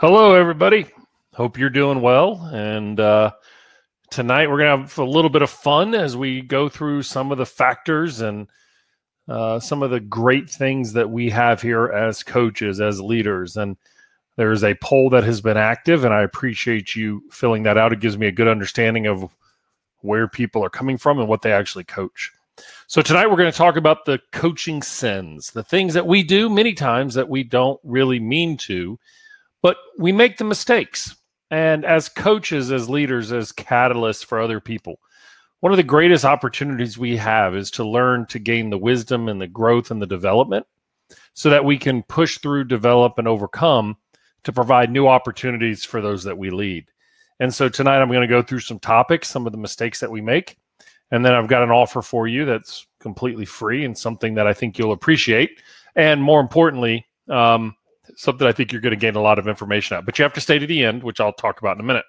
Hello, everybody. Hope you're doing well. And uh, tonight we're going to have a little bit of fun as we go through some of the factors and uh, some of the great things that we have here as coaches, as leaders. And there's a poll that has been active, and I appreciate you filling that out. It gives me a good understanding of where people are coming from and what they actually coach. So tonight we're going to talk about the coaching sins, the things that we do many times that we don't really mean to but we make the mistakes. And as coaches, as leaders, as catalysts for other people, one of the greatest opportunities we have is to learn to gain the wisdom and the growth and the development so that we can push through, develop, and overcome to provide new opportunities for those that we lead. And so tonight I'm going to go through some topics, some of the mistakes that we make. And then I've got an offer for you that's completely free and something that I think you'll appreciate. And more importantly, um, something I think you're going to gain a lot of information out. But you have to stay to the end, which I'll talk about in a minute.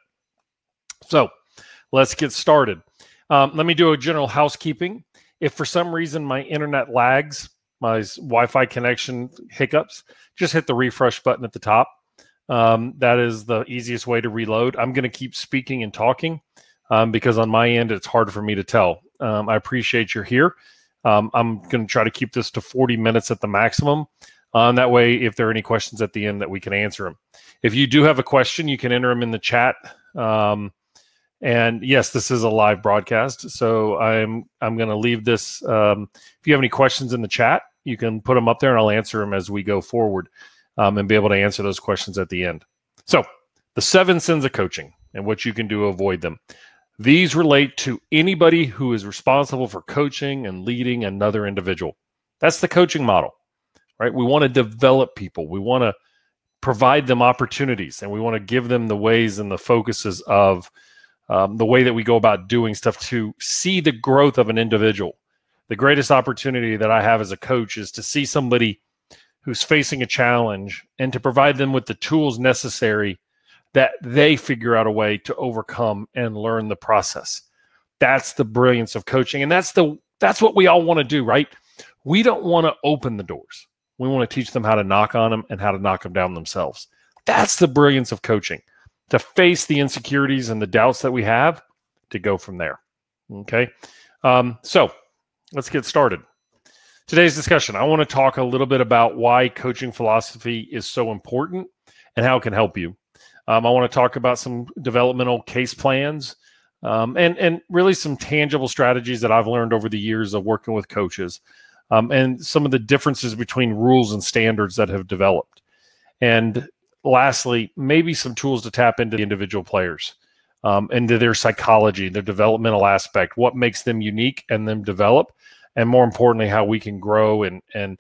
So let's get started. Um, let me do a general housekeeping. If for some reason my internet lags, my Wi-Fi connection hiccups, just hit the refresh button at the top. Um, that is the easiest way to reload. I'm going to keep speaking and talking um, because on my end it's hard for me to tell. Um, I appreciate you're here. Um, I'm going to try to keep this to 40 minutes at the maximum. Um, that way, if there are any questions at the end, that we can answer them. If you do have a question, you can enter them in the chat. Um, and yes, this is a live broadcast, so I'm I'm going to leave this. Um, if you have any questions in the chat, you can put them up there, and I'll answer them as we go forward, um, and be able to answer those questions at the end. So, the seven sins of coaching and what you can do to avoid them. These relate to anybody who is responsible for coaching and leading another individual. That's the coaching model right? We want to develop people. We want to provide them opportunities and we want to give them the ways and the focuses of um, the way that we go about doing stuff to see the growth of an individual. The greatest opportunity that I have as a coach is to see somebody who's facing a challenge and to provide them with the tools necessary that they figure out a way to overcome and learn the process. That's the brilliance of coaching and that's the that's what we all want to do, right? We don't want to open the doors. We want to teach them how to knock on them and how to knock them down themselves. That's the brilliance of coaching to face the insecurities and the doubts that we have to go from there. Okay. Um, so let's get started. Today's discussion, I want to talk a little bit about why coaching philosophy is so important and how it can help you. Um, I want to talk about some developmental case plans um, and, and really some tangible strategies that I've learned over the years of working with coaches um, and some of the differences between rules and standards that have developed. And lastly, maybe some tools to tap into the individual players, um, into their psychology, their developmental aspect, what makes them unique and them develop, and more importantly, how we can grow and and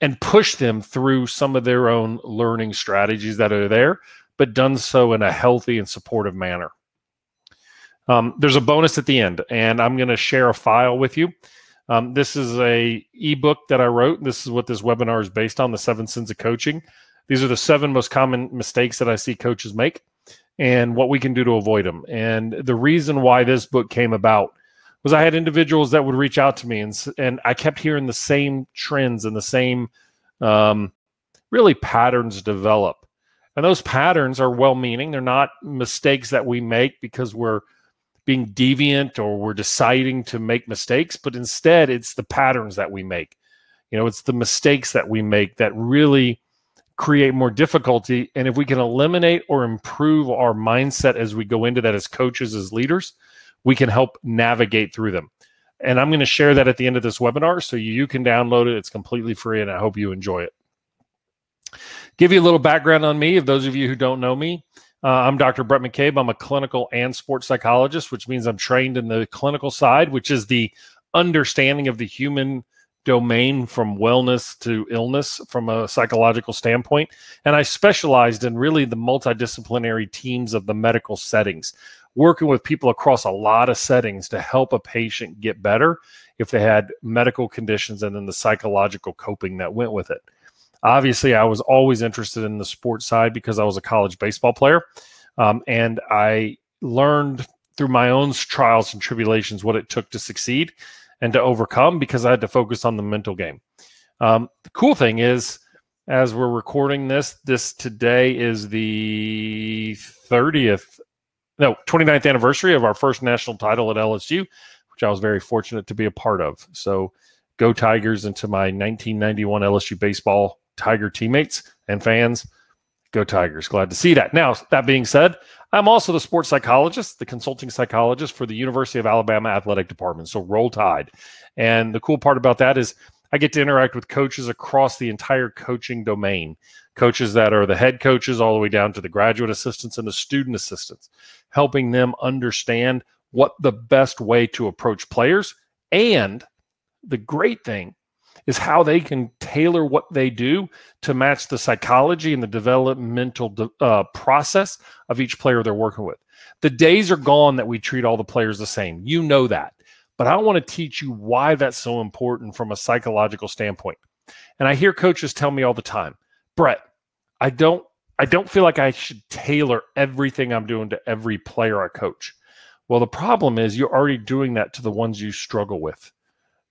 and push them through some of their own learning strategies that are there, but done so in a healthy and supportive manner. Um, there's a bonus at the end, and I'm going to share a file with you. Um, this is a ebook that I wrote. This is what this webinar is based on: the seven sins of coaching. These are the seven most common mistakes that I see coaches make, and what we can do to avoid them. And the reason why this book came about was I had individuals that would reach out to me, and and I kept hearing the same trends and the same um, really patterns develop. And those patterns are well-meaning. They're not mistakes that we make because we're being deviant or we're deciding to make mistakes, but instead it's the patterns that we make. You know, it's the mistakes that we make that really create more difficulty. And if we can eliminate or improve our mindset as we go into that as coaches, as leaders, we can help navigate through them. And I'm going to share that at the end of this webinar so you can download it. It's completely free and I hope you enjoy it. Give you a little background on me, if those of you who don't know me. Uh, I'm Dr. Bhrett McCabe. I'm a clinical and sports psychologist, which means I'm trained in the clinical side, which is the understanding of the human domain from wellness to illness from a psychological standpoint. And I specialized in really the multidisciplinary teams of the medical settings, working with people across a lot of settings to help a patient get better if they had medical conditions and then the psychological coping that went with it. Obviously, I was always interested in the sports side because I was a college baseball player. Um, and I learned through my own trials and tribulations what it took to succeed and to overcome because I had to focus on the mental game. Um, the cool thing is, as we're recording this. This today is the 30th, no, 29th anniversary of our first national title at LSU, which I was very fortunate to be a part of. So go Tigers into my 1991 LSU baseball Tiger teammates and fans. Go Tigers. Glad to see that. Now, that being said, I'm also the sports psychologist, the consulting psychologist for the University of Alabama Athletic Department. So roll tide. And the cool part about that is I get to interact with coaches across the entire coaching domain. Coaches that are the head coaches, all the way down to the graduate assistants and the student assistants, helping them understand what the best way to approach players. And the great thing is how they can tailor what they do to match the psychology and the developmental uh, process of each player they're working with. The days are gone that we treat all the players the same. You know that. But I want to teach you why that's so important from a psychological standpoint. And I hear coaches tell me all the time, Bhrett, I don't I don't feel like I should tailor everything I'm doing to every player I coach. Well, the problem is you're already doing that to the ones you struggle with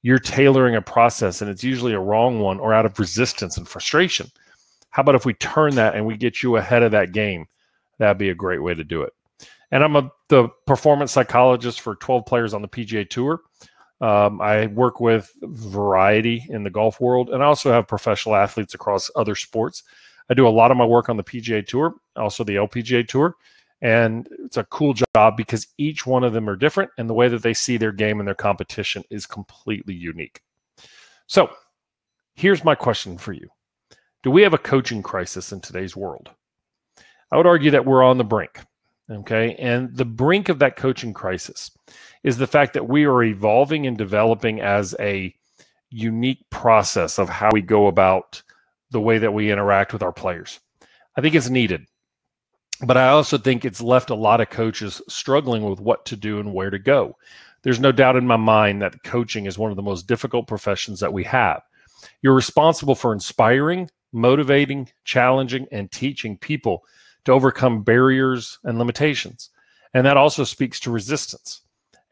you're tailoring a process and it's usually a wrong one or out of resistance and frustration. How about if we turn that and we get you ahead of that game? That'd be a great way to do it. And I'm a, the performance psychologist for 12 players on the PGA Tour. Um, I work with variety in the golf world, and I also have professional athletes across other sports. I do a lot of my work on the PGA Tour, also the LPGA Tour, and it's a cool job because each one of them are different and the way that they see their game and their competition is completely unique. So, here's my question for you Do we have a coaching crisis in today's world? I would argue that we're on the brink. Okay. And the brink of that coaching crisis is the fact that we are evolving and developing as a unique process of how we go about the way that we interact with our players. I think it's needed but I also think it's left a lot of coaches struggling with what to do and where to go. There's no doubt in my mind that coaching is one of the most difficult professions that we have. You're responsible for inspiring, motivating, challenging, and teaching people to overcome barriers and limitations. And that also speaks to resistance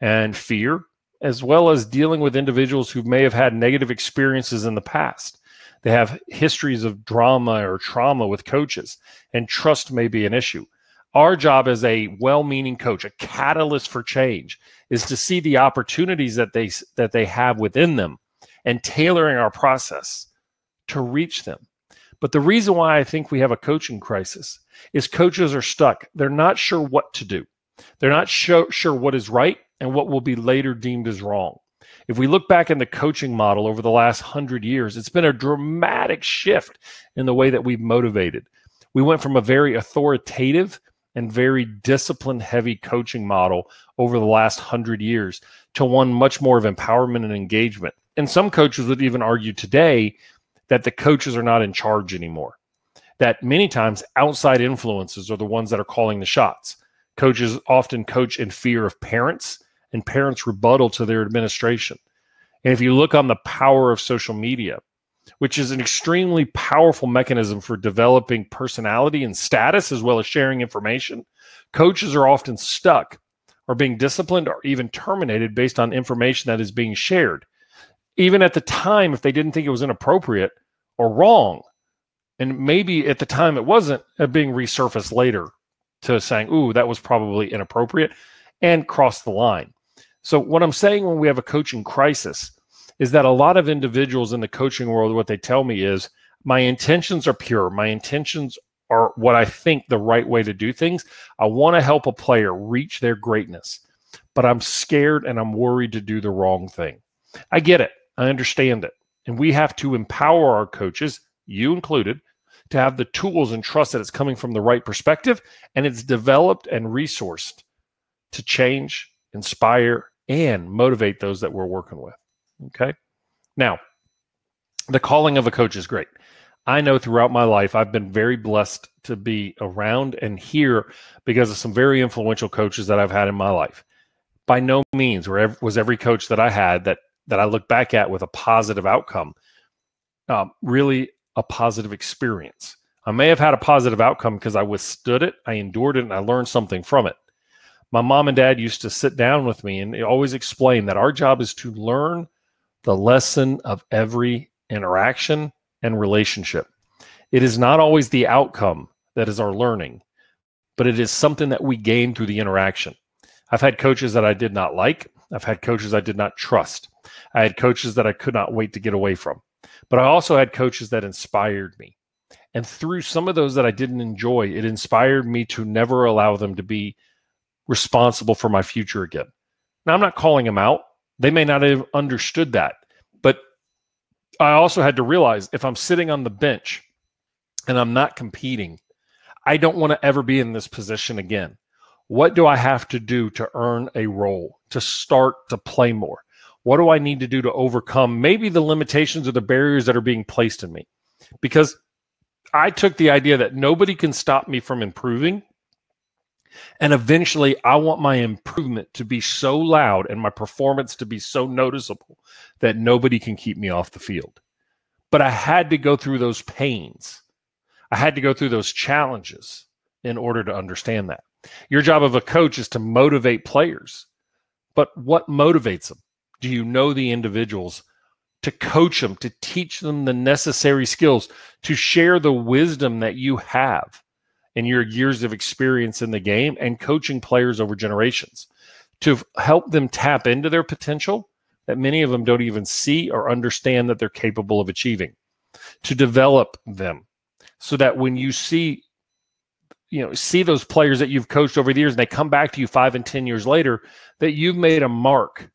and fear, as well as dealing with individuals who may have had negative experiences in the past. They have histories of drama or trauma with coaches, and trust may be an issue. Our job as a well-meaning coach, a catalyst for change, is to see the opportunities that they that they have within them and tailoring our process to reach them. But the reason why I think we have a coaching crisis is coaches are stuck. They're not sure what to do. They're not sure, sure what is right and what will be later deemed as wrong. If we look back in the coaching model over the last hundred years, it's been a dramatic shift in the way that we've motivated. We went from a very authoritative and very discipline heavy coaching model over the last hundred years to one much more of empowerment and engagement. And some coaches would even argue today that the coaches are not in charge anymore. That many times outside influences are the ones that are calling the shots. Coaches often coach in fear of parents and parents' rebuttal to their administration. And if you look on the power of social media, which is an extremely powerful mechanism for developing personality and status as well as sharing information, coaches are often stuck or being disciplined or even terminated based on information that is being shared. Even at the time, if they didn't think it was inappropriate or wrong, and maybe at the time it wasn't, uh, being resurfaced later to saying, ooh, that was probably inappropriate and cross the line. So, what I'm saying when we have a coaching crisis is that a lot of individuals in the coaching world, what they tell me is, my intentions are pure. My intentions are what I think the right way to do things. I want to help a player reach their greatness, but I'm scared and I'm worried to do the wrong thing. I get it. I understand it. And we have to empower our coaches, you included, to have the tools and trust that it's coming from the right perspective and it's developed and resourced to change, inspire, and motivate those that we're working with. Okay. Now, the calling of a coach is great. I know throughout my life, I've been very blessed to be around and here because of some very influential coaches that I've had in my life. By no means was every coach that I had that that I look back at with a positive outcome, um, really a positive experience. I may have had a positive outcome because I withstood it, I endured it, and I learned something from it my mom and dad used to sit down with me and always explain that our job is to learn the lesson of every interaction and relationship. It is not always the outcome that is our learning, but it is something that we gain through the interaction. I've had coaches that I did not like. I've had coaches I did not trust. I had coaches that I could not wait to get away from. But I also had coaches that inspired me. And through some of those that I didn't enjoy, it inspired me to never allow them to be responsible for my future again. Now, I'm not calling them out. They may not have understood that. But I also had to realize if I'm sitting on the bench and I'm not competing, I don't want to ever be in this position again. What do I have to do to earn a role, to start to play more? What do I need to do to overcome maybe the limitations or the barriers that are being placed in me? Because I took the idea that nobody can stop me from improving. And eventually, I want my improvement to be so loud and my performance to be so noticeable that nobody can keep me off the field. But I had to go through those pains. I had to go through those challenges in order to understand that. Your job of a coach is to motivate players. But what motivates them? Do you know the individuals? To coach them, to teach them the necessary skills, to share the wisdom that you have in your years of experience in the game and coaching players over generations, to help them tap into their potential that many of them don't even see or understand that they're capable of achieving, to develop them so that when you see you know see those players that you've coached over the years and they come back to you five and ten years later that you've made a mark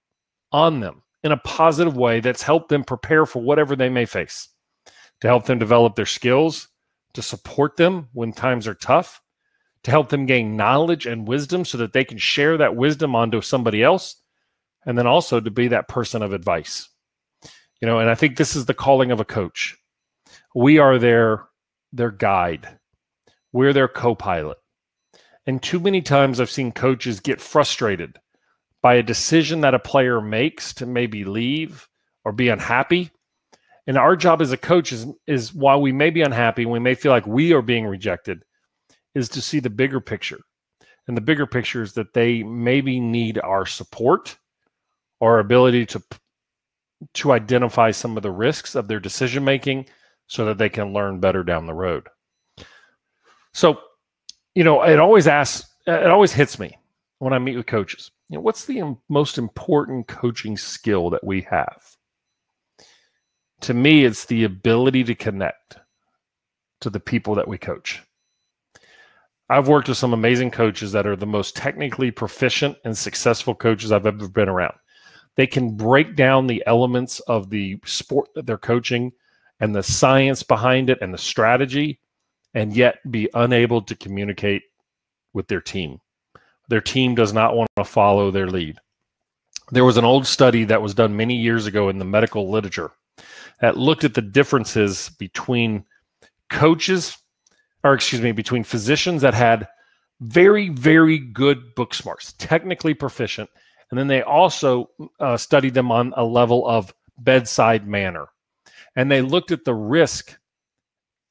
on them in a positive way that's helped them prepare for whatever they may face to help them develop their skills to support them when times are tough to help them gain knowledge and wisdom so that they can share that wisdom onto somebody else and then also to be that person of advice you know and i think this is the calling of a coach we are their their guide we're their co pilot. And too many times I've seen coaches get frustrated by a decision that a player makes to maybe leave or be unhappy. And our job as a coach is, is while we may be unhappy, we may feel like we are being rejected, is to see the bigger picture. And the bigger picture is that they maybe need our support our ability to to identify some of the risks of their decision making so that they can learn better down the road. So, you know, it always asks, it always hits me when I meet with coaches. You know, what's the most important coaching skill that we have? To me, it's the ability to connect to the people that we coach. I've worked with some amazing coaches that are the most technically proficient and successful coaches I've ever been around. They can break down the elements of the sport that they're coaching and the science behind it and the strategy and yet be unable to communicate with their team. Their team does not want to follow their lead. There was an old study that was done many years ago in the medical literature that looked at the differences between coaches, or excuse me, between physicians that had very, very good book smarts, technically proficient, and then they also uh, studied them on a level of bedside manner. And they looked at the risk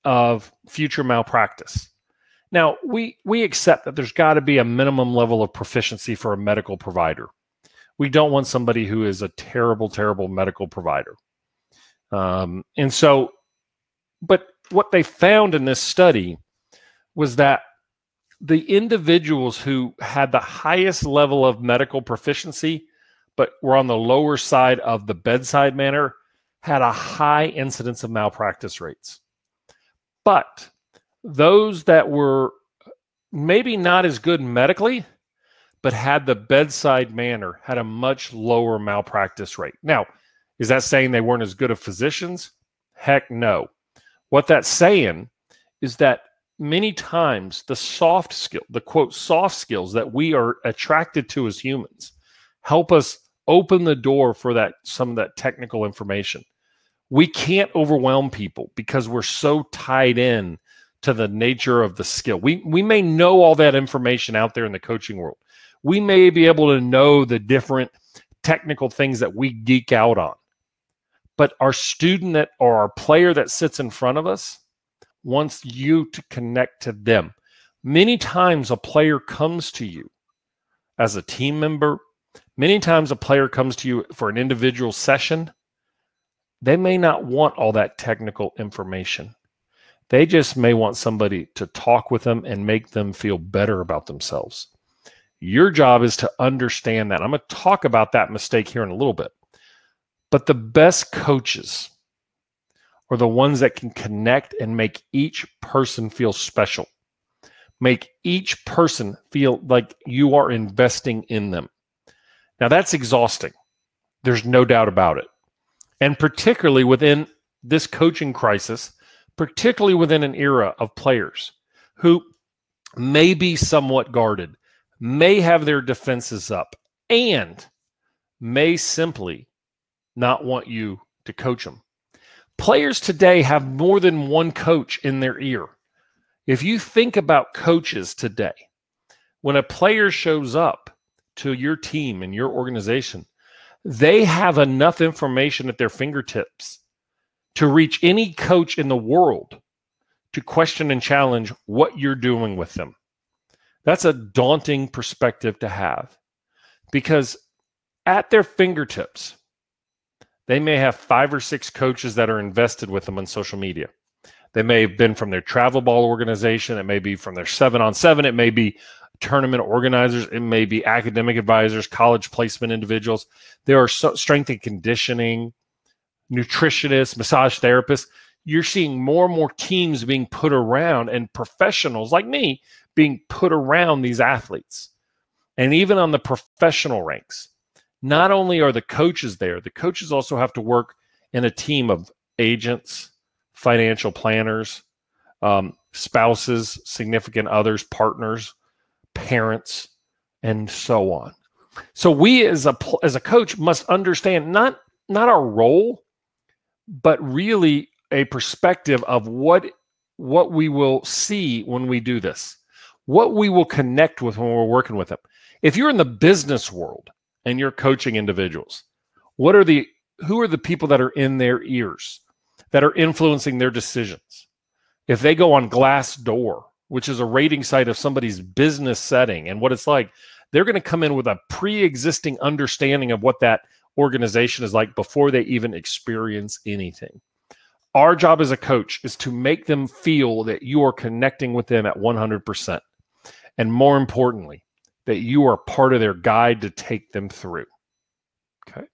of future malpractice. Now, we we accept that there's got to be a minimum level of proficiency for a medical provider. We don't want somebody who is a terrible, terrible medical provider. Um, and so, but what they found in this study was that the individuals who had the highest level of medical proficiency, but were on the lower side of the bedside manner, had a high incidence of malpractice rates. But those that were maybe not as good medically, but had the bedside manner, had a much lower malpractice rate. Now, is that saying they weren't as good of physicians? Heck no. What that's saying is that many times the soft skill, the quote, soft skills that we are attracted to as humans help us open the door for that some of that technical information we can't overwhelm people because we're so tied in to the nature of the skill. We we may know all that information out there in the coaching world. We may be able to know the different technical things that we geek out on. But our student that or our player that sits in front of us wants you to connect to them. Many times a player comes to you as a team member. Many times a player comes to you for an individual session they may not want all that technical information. They just may want somebody to talk with them and make them feel better about themselves. Your job is to understand that. I'm going to talk about that mistake here in a little bit. But the best coaches are the ones that can connect and make each person feel special, make each person feel like you are investing in them. Now, that's exhausting. There's no doubt about it. And particularly within this coaching crisis, particularly within an era of players who may be somewhat guarded, may have their defenses up, and may simply not want you to coach them. Players today have more than one coach in their ear. If you think about coaches today, when a player shows up to your team and your organization, they have enough information at their fingertips to reach any coach in the world to question and challenge what you're doing with them. That's a daunting perspective to have because at their fingertips, they may have five or six coaches that are invested with them on social media. They may have been from their travel ball organization. It may be from their seven on seven. It may be tournament organizers. It may be academic advisors, college placement individuals. There are so, strength and conditioning, nutritionists, massage therapists. You're seeing more and more teams being put around and professionals like me being put around these athletes. And even on the professional ranks, not only are the coaches there, the coaches also have to work in a team of agents, financial planners, um, spouses, significant others, partners, parents, and so on. So we as a as a coach must understand not not our role, but really a perspective of what what we will see when we do this, what we will connect with when we're working with them. If you're in the business world, and you're coaching individuals, what are the who are the people that are in their ears that are influencing their decisions? If they go on Glassdoor, which is a rating site of somebody's business setting and what it's like, they're going to come in with a pre-existing understanding of what that organization is like before they even experience anything. Our job as a coach is to make them feel that you are connecting with them at 100%. And more importantly, that you are part of their guide to take them through. Okay.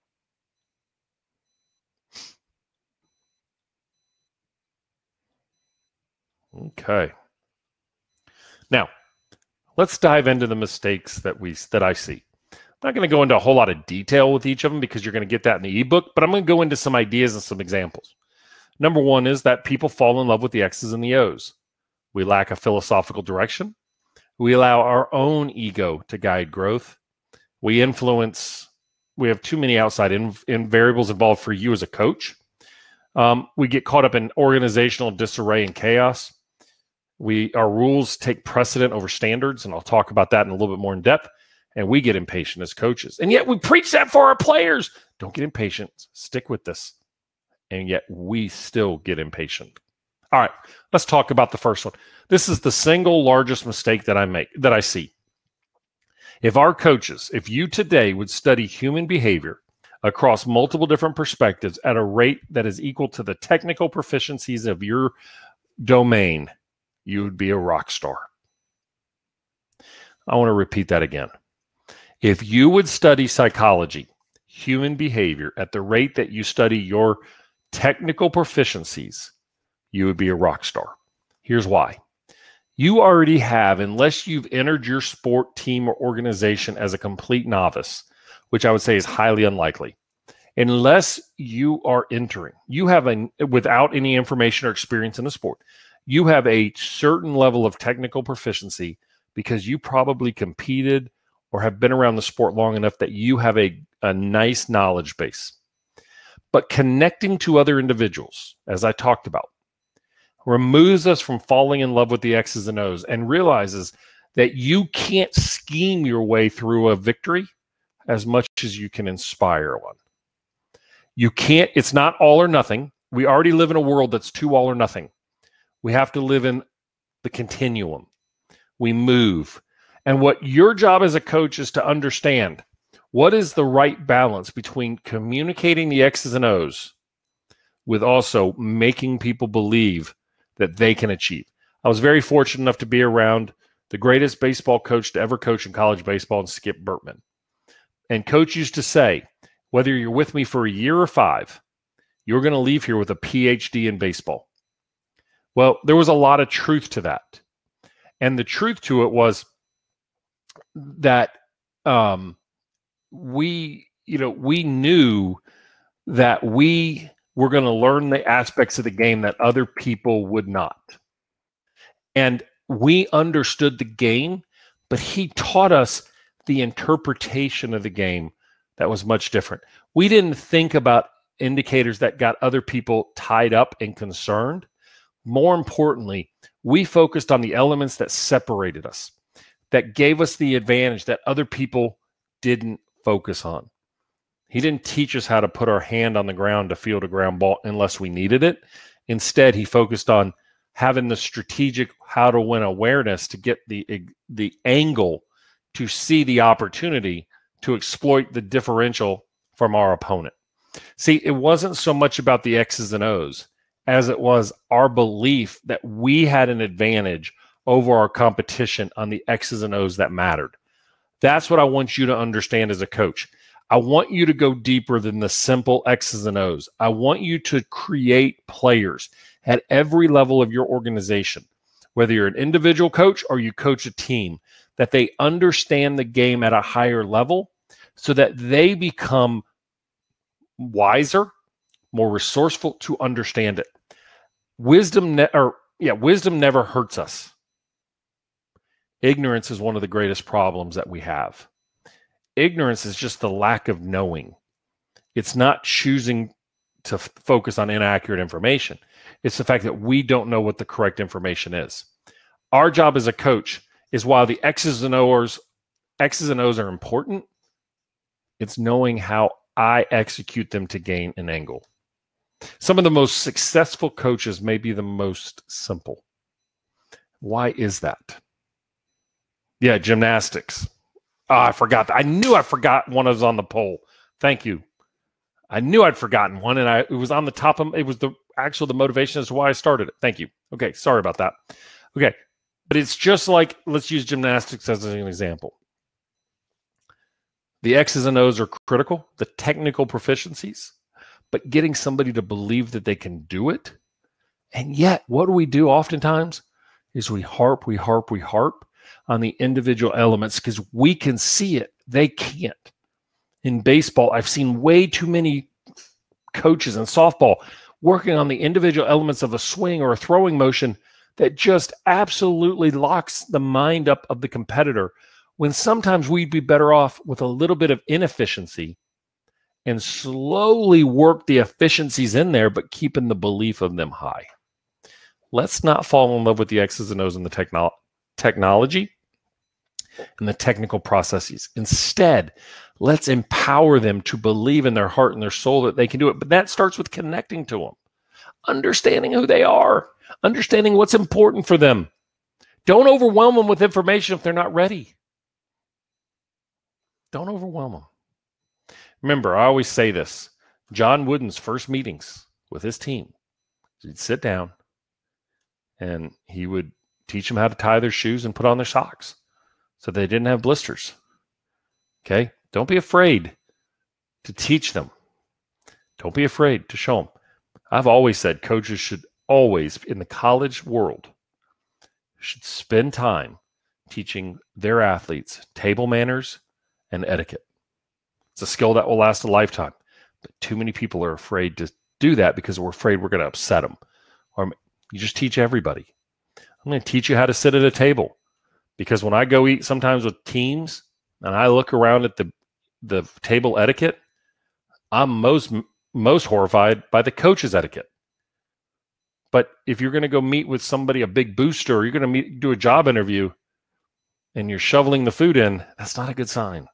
Okay. Now, let's dive into the mistakes that we that I see. I'm not going to go into a whole lot of detail with each of them because you're going to get that in the ebook, but I'm going to go into some ideas and some examples. Number one is that people fall in love with the X's and the O's. We lack a philosophical direction. We allow our own ego to guide growth. We influence, we have too many outside in, in variables involved for you as a coach. Um, we get caught up in organizational disarray and chaos. We our rules take precedent over standards, and I'll talk about that in a little bit more in depth. And we get impatient as coaches, and yet we preach that for our players. Don't get impatient. Stick with this, and yet we still get impatient. All right, let's talk about the first one. This is the single largest mistake that I make that I see. If our coaches, if you today would study human behavior across multiple different perspectives at a rate that is equal to the technical proficiencies of your domain, you would be a rock star. I want to repeat that again. If you would study psychology, human behavior at the rate that you study your technical proficiencies, you would be a rock star. Here's why. You already have, unless you've entered your sport team or organization as a complete novice, which I would say is highly unlikely, unless you are entering, you have a, without any information or experience in the sport, you have a certain level of technical proficiency because you probably competed or have been around the sport long enough that you have a, a nice knowledge base. But connecting to other individuals, as I talked about, removes us from falling in love with the X's and O's and realizes that you can't scheme your way through a victory as much as you can inspire one. You can't, it's not all or nothing. We already live in a world that's too all or nothing. We have to live in the continuum. We move. And what your job as a coach is to understand what is the right balance between communicating the X's and O's with also making people believe that they can achieve. I was very fortunate enough to be around the greatest baseball coach to ever coach in college baseball, and Skip Bertman. And coach used to say, whether you're with me for a year or five, you're going to leave here with a PhD in baseball. Well, there was a lot of truth to that. And the truth to it was that um, we, you know, we knew that we were going to learn the aspects of the game that other people would not. And we understood the game, but he taught us the interpretation of the game that was much different. We didn't think about indicators that got other people tied up and concerned. More importantly, we focused on the elements that separated us, that gave us the advantage that other people didn't focus on. He didn't teach us how to put our hand on the ground to field a ground ball unless we needed it. Instead, he focused on having the strategic how to win awareness to get the the angle to see the opportunity to exploit the differential from our opponent. See, it wasn't so much about the X's and O's as it was our belief that we had an advantage over our competition on the X's and O's that mattered. That's what I want you to understand as a coach. I want you to go deeper than the simple X's and O's. I want you to create players at every level of your organization, whether you're an individual coach or you coach a team, that they understand the game at a higher level so that they become wiser, more resourceful to understand it. Wisdom ne- or yeah, wisdom never hurts us. Ignorance is one of the greatest problems that we have. Ignorance is just the lack of knowing. It's not choosing to f- focus on inaccurate information. It's the fact that we don't know what the correct information is. Our job as a coach is while the X's and O's X's and O's are important, it's knowing how I execute them to gain an angle. Some of the most successful coaches may be the most simple. Why is that? Yeah, gymnastics. Oh, I forgot. I knew I forgot one was on the poll. Thank you. I knew I'd forgotten one, and I it was on the top of it was the actual the motivation as to why I started it. Thank you. Okay, sorry about that. Okay, but it's just like let's use gymnastics as an example. The X's and O's are critical, the technical proficiencies, but getting somebody to believe that they can do it. And yet, what do we do oftentimes is we harp, we harp, we harp on the individual elements because we can see it. They can't. In baseball, I've seen way too many coaches in softball working on the individual elements of a swing or a throwing motion that just absolutely locks the mind up of the competitor when sometimes we'd be better off with a little bit of inefficiency and slowly work the efficiencies in there, but keeping the belief of them high. Let's not fall in love with the X's and O's and the techno- technology and the technical processes. Instead, let's empower them to believe in their heart and their soul that they can do it. But that starts with connecting to them, understanding who they are, understanding what's important for them. Don't overwhelm them with information if they're not ready. Don't overwhelm them. Remember, I always say this John Wooden's first meetings with his team, he'd sit down and he would teach them how to tie their shoes and put on their socks so they didn't have blisters. Okay? Don't be afraid to teach them. Don't be afraid to show them. I've always said coaches should always, in the college world, should spend time teaching their athletes table manners and etiquette. It's a skill that will last a lifetime. But too many people are afraid to do that because we're afraid we're going to upset them. Or you just teach everybody. I'm going to teach you how to sit at a table because when I go eat sometimes with teams and I look around at the the table etiquette, I'm most most horrified by the coach's etiquette. But if you're going to go meet with somebody, a big booster, or you're going to meet, do a job interview, and you're shoveling the food in, that's not a good sign.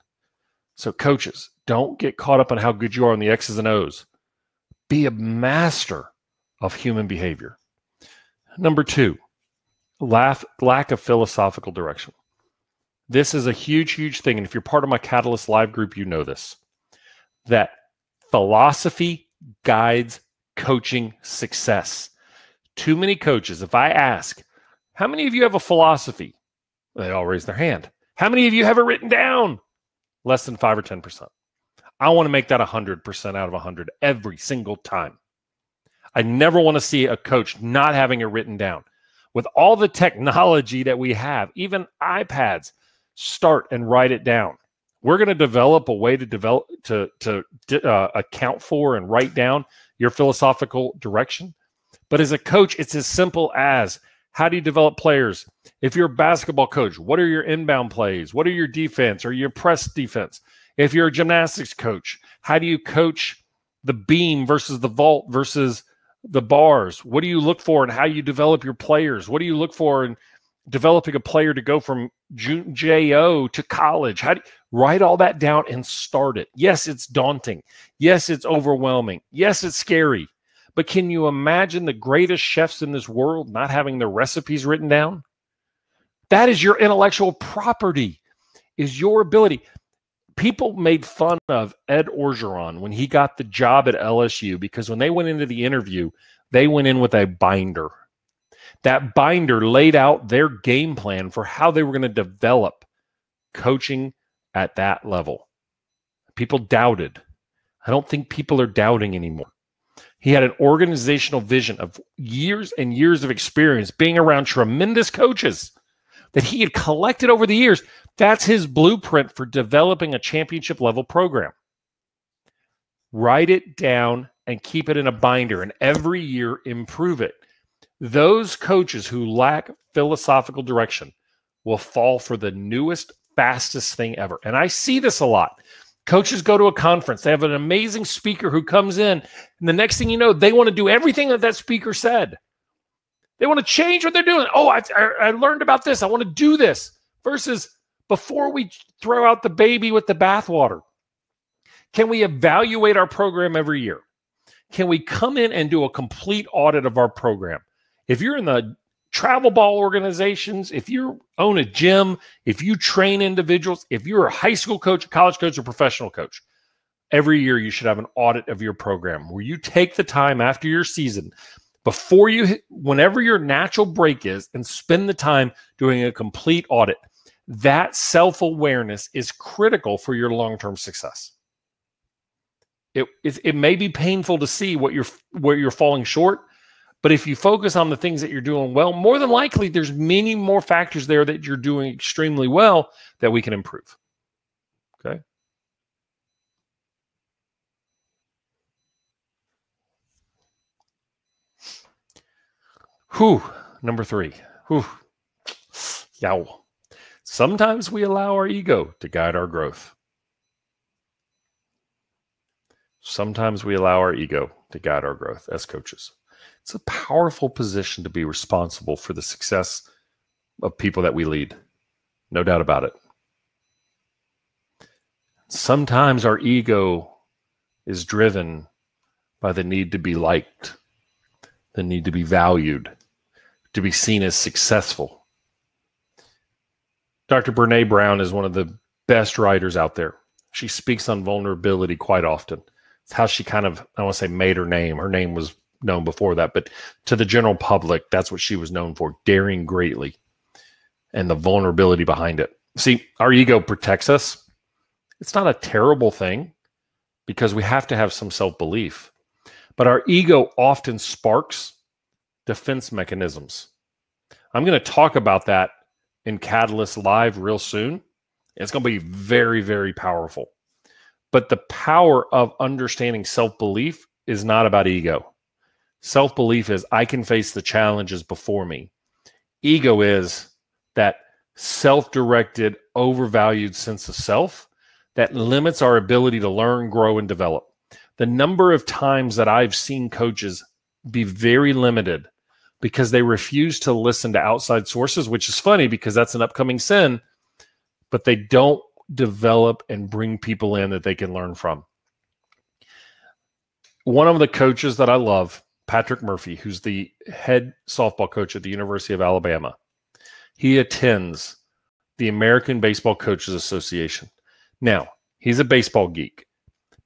So, coaches, don't get caught up on how good you are on the X's and O's. Be a master of human behavior. Number two, lack, lack of philosophical direction. This is a huge, huge thing. And if you're part of my Catalyst Live group, you know this that philosophy guides coaching success. too many coaches, if I ask, how many of you have a philosophy? They all raise their hand. How many of you have it written down? Less than five or 10%. I want to make that 100% out of 100 every single time. I never want to see a coach not having it written down. With all the technology that we have, even iPads, start and write it down. We're going to develop a way to develop to to uh, account for and write down your philosophical direction. But as a coach, it's as simple as how do you develop players? If you're a basketball coach, what are your inbound plays? What are your defense or your press defense? If you're a gymnastics coach, how do you coach the beam versus the vault versus the bars? What do you look for and how you develop your players? What do you look for in developing a player to go from JO to college? How do you, write all that down and start it? Yes, it's daunting. Yes, it's overwhelming. Yes, it's scary. But can you imagine the greatest chefs in this world not having their recipes written down? That is your intellectual property, is your ability. People made fun of Ed Orgeron when he got the job at LSU because when they went into the interview, they went in with a binder. That binder laid out their game plan for how they were going to develop coaching at that level. People doubted. I don't think people are doubting anymore. He had an organizational vision of years and years of experience being around tremendous coaches that he had collected over the years. That's his blueprint for developing a championship level program. Write it down and keep it in a binder, and every year improve it. Those coaches who lack philosophical direction will fall for the newest, fastest thing ever. And I see this a lot. Coaches go to a conference, they have an amazing speaker who comes in, and the next thing you know, they want to do everything that that speaker said. They want to change what they're doing. Oh, I, I, I learned about this. I want to do this. Versus before we throw out the baby with the bathwater, can we evaluate our program every year? Can we come in and do a complete audit of our program? If you're in the travel ball organizations, if you own a gym, if you train individuals, if you're a high school coach, a college coach, or professional coach, every year you should have an audit of your program where you take the time after your season before you whenever your natural break is and spend the time doing a complete audit that self-awareness is critical for your long-term success it, it, it may be painful to see what you're where you're falling short but if you focus on the things that you're doing well, more than likely there's many more factors there that you're doing extremely well that we can improve. Okay. Whew. Number three. Whew. Yow. Sometimes we allow our ego to guide our growth. Sometimes we allow our ego to guide our growth as coaches. It's a powerful position to be responsible for the success of people that we lead. No doubt about it. Sometimes our ego is driven by the need to be liked, the need to be valued, to be seen as successful. Dr. Brene Brown is one of the best writers out there. She speaks on vulnerability quite often. It's how she kind of, I want to say, made her name. Her name was known before that, but to the general public, that's what she was known for daring greatly and the vulnerability behind it. See, our ego protects us. It's not a terrible thing because we have to have some self belief, but our ego often sparks defense mechanisms. I'm going to talk about that in Catalyst Live real soon. It's going to be very, very powerful. But the power of understanding self belief is not about ego. Self belief is I can face the challenges before me. Ego is that self directed, overvalued sense of self that limits our ability to learn, grow, and develop. The number of times that I've seen coaches be very limited because they refuse to listen to outside sources, which is funny because that's an upcoming sin, but they don't develop and bring people in that they can learn from. One of the coaches that I love Patrick Murphy, who's the head softball coach at the University of Alabama. He attends the American Baseball Coaches Association. Now, he's a baseball geek,